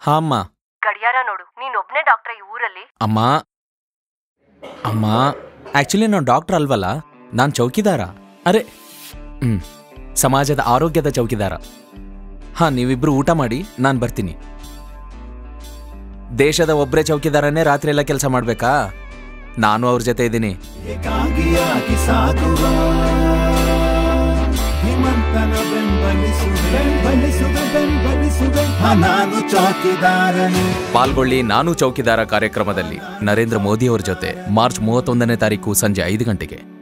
ಹಾ ಅಮ್ಮ. ಗಡಿಯಾರ ನೋಡು ನೀನೊಬ್ನೇ ಡಾಕ್ಟ್ರ ಈ ಊರಲ್ಲಿ? ಅಮ್ಮ. ಅಮ್ಮ. ಆಕ್ಚುಲಿ ನಾನು ಡಾಕ್ಟರ್ ಅಲ್ವಲ್ಲ ನಾನು ಚೌಕಿದಾರ. ಅರೆ ಹ್ಮ್ ಸಮಾಜದ ಆರೋಗ್ಯದ ಚೌಕಿದಾರ. ಹಾ ನೀವಿಬ್ರು ಊಟ ಮಾಡಿ ನಾನು ಬರ್ತೀನಿ. ದೇಶದ ಒಬ್ಬರೇ ಚೌಕಿದಾರನೇ ರಾತ್ರಿ ಎಲ್ಲ ಕೆಲಸ ಮಾಡ್ಬೇಕಾ? ನಾನು ಅವ್ರ ಜೊತೆ ಇದ್ದೀನಿ. ಬೆಂಬಲಿಸುವೆ ನಾನು ಚೌಕಿದಾರನು ಪಾಲ್ಗೊಳ್ಳಿ ನಾನು ಚೌಕಿದಾರ ಕಾರ್ಯಕ್ರಮದಲ್ಲಿ ನರೇಂದ್ರ ಮೋದಿ ಅವರ ಜೊತೆ ಮಾರ್ಚ್ ಮೂವತ್ತೊಂದನೇ ತಾರೀಕು ಸಂಜೆ ಐದು ಗಂಟೆಗೆ.